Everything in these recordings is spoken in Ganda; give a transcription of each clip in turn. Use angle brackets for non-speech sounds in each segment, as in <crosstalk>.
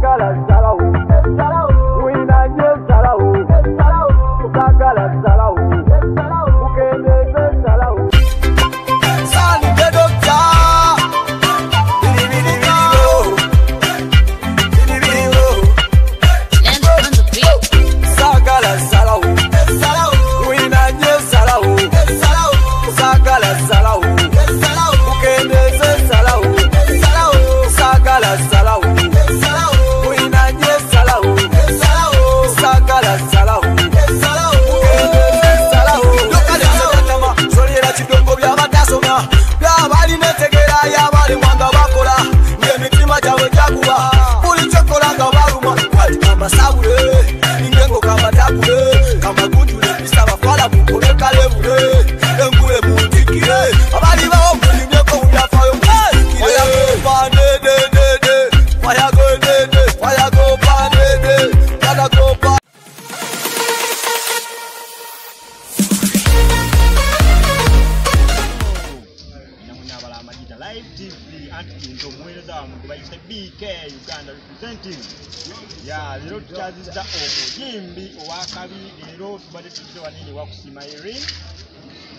Calasanz. actively acting to omuweereza wa mugoba yise bk uganda representing ya The tukyaziza omuyimbi owakabi leero tubadde tuzze wanene wakusima erin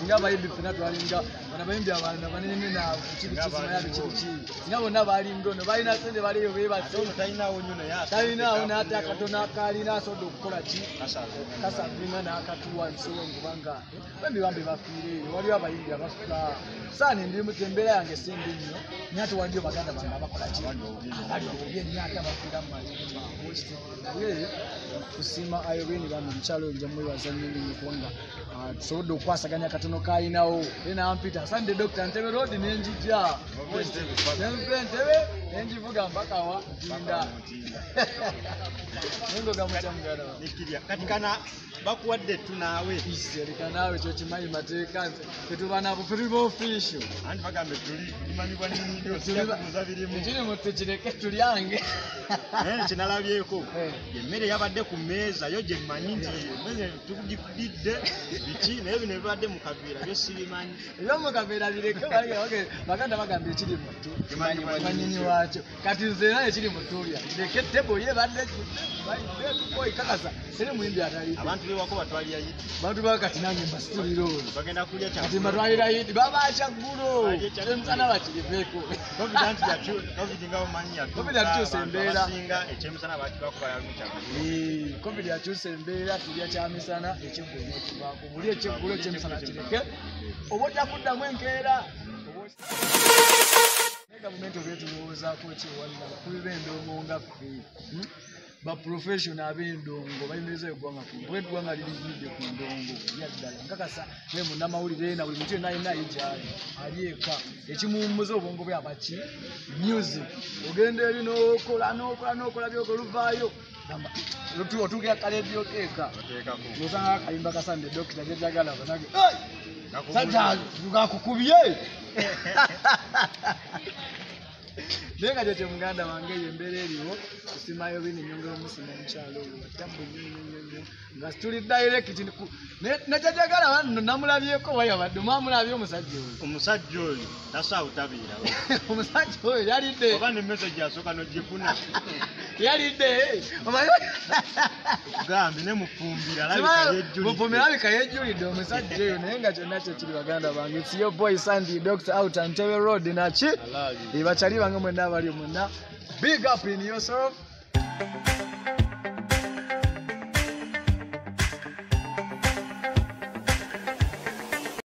你要把一笔存在转移，你要。banabayimbi abalala banenene nawe kiinga bonna balimdono balina sente baleyo bebatalinawo nate akatono akalina asobodde okukola ki kasabina nakatuwansiwo kubanga bambi bambi bafiire waliwo abayimbi abafuka saani ndimu tembeera yange sembe nnyo naye ate waliyo baganda bange abakola ki abaliobye naye ate abafiira mumaliaye kusima ayobeni bano omukyalo njamuwebazanyo nnyo kubanga ah, tusobodde okukwasaganya akatono kalinawo ye nampita nasande dokita ntebe roodi nenjija nempe ntebe nenjivuga mpaka wa ntinda <laughs> katikana bakuwadde ettunaawe kyokimanyi mateeka nze tetubanabufuribe ofiisio antibagambe tulimanyibwa nnyozabirimu tekireke tulyange kyenalabyeko <laughs> eh. emmere yabadde ku meeza yo gyemmanyi nti eh. tugikubidde biki naye bino bibadde mu kaveera byo sibimanyi ebyo mu kaveera bireke baganda bagambye ekiri muttu manyini waakyo kati nzeera ekiri mutulya leke tebo yebaddeku abantu bewakati nange mbasitulirooti mbatwalira idi babakyaggulo emisana bakirivekocovid yakyusa embeera covid yakyusa embeera tulya kyamisana ekyeggulo buli ekyeggulo kyemisana kireke oba ojja kuddamu enkeera gavumenti obetulowoozaako kyewalira bakubi bendoomo nga kubi baprofessiona ab'endongo bayimiriza eggwanga kuba eggwanga liriiridde ku ndongo ya ddala nkakasa ne munnamawulire na buli mutie naalina ye gyali ali eka ekimumuza obwongo bwe abaki music ogenda eri n'okola n'okola n'okola byoga oluvaayo otugea kaleebyokeeka nosanga akayimba kasande dokita gyejagala banage sajja gakukubye <laughs> naye nga tete muganda wange yembeera eriwo kusimayo bini nyongeromusima omukyalo oyo atambu nyonyonyonyo nga tuli direct nekyajagala wano namulabyeko wayabadde mwamulabye omusajja oyo omusajja oyo tasawo tabiira <laughs> omusajja oyo yalidde oba ne message asooka nogifuna <laughs> yalidde eh. gambi ne mufumbira mufumbira alabika yejulidde omusajja oyo naye nga kyonna kyo kiri baganda bange its your boy sandy dr out antebe road naki bakyali bange mwenna abali omwenna big up in yourself thank you